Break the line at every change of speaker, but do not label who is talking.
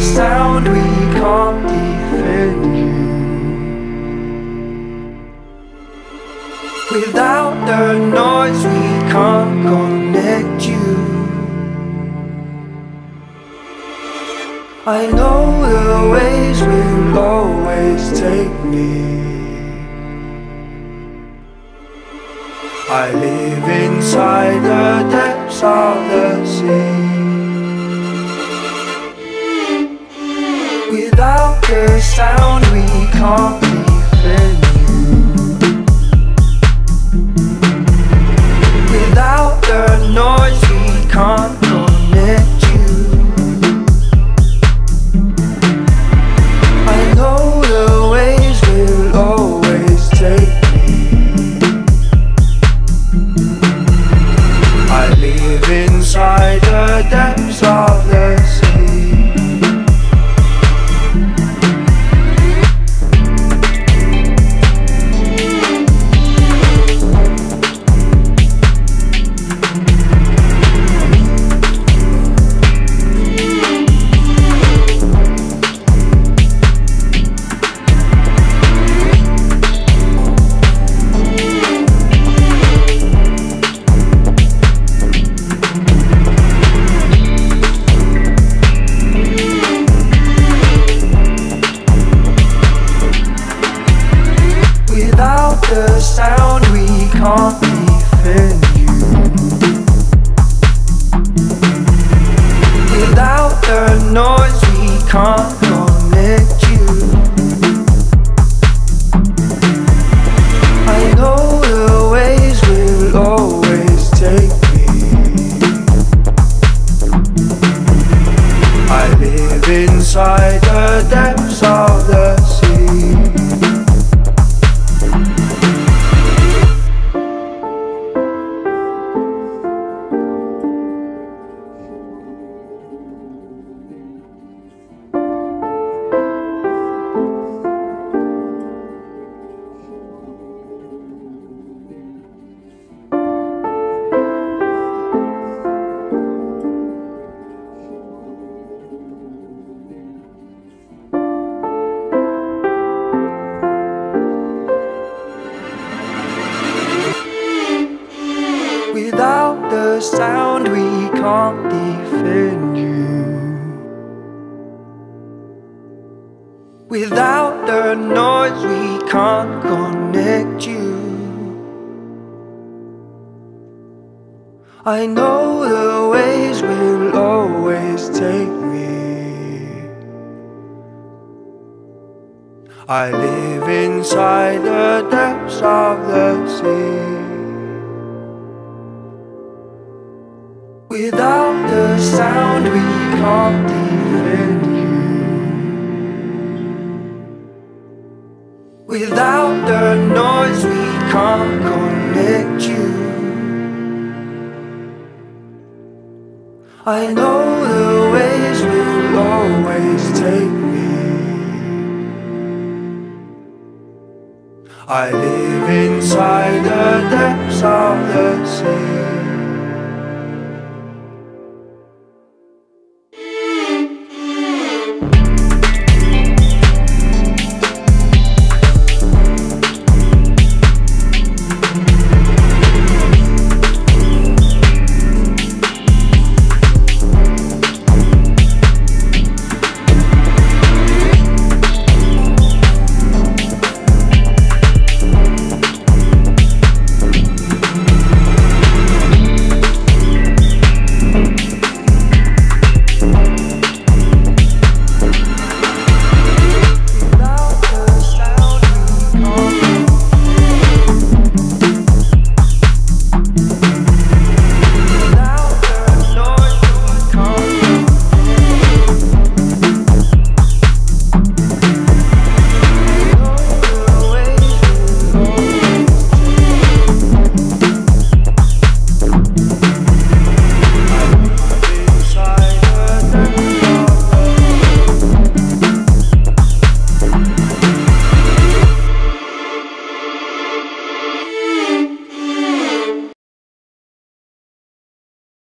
sound, we can't defend you. Without the noise, we can't connect you. I know the ways will always take me. I live inside the depths of the sea. The sound, we can't we can't defend you. Without the noise, we can't connect you. I know the ways will always take me. I live inside the depths of the sea. Sound, we can't defend you. Without the noise, we can't connect you. I know the ways will always take me. I live inside the depths of the sea.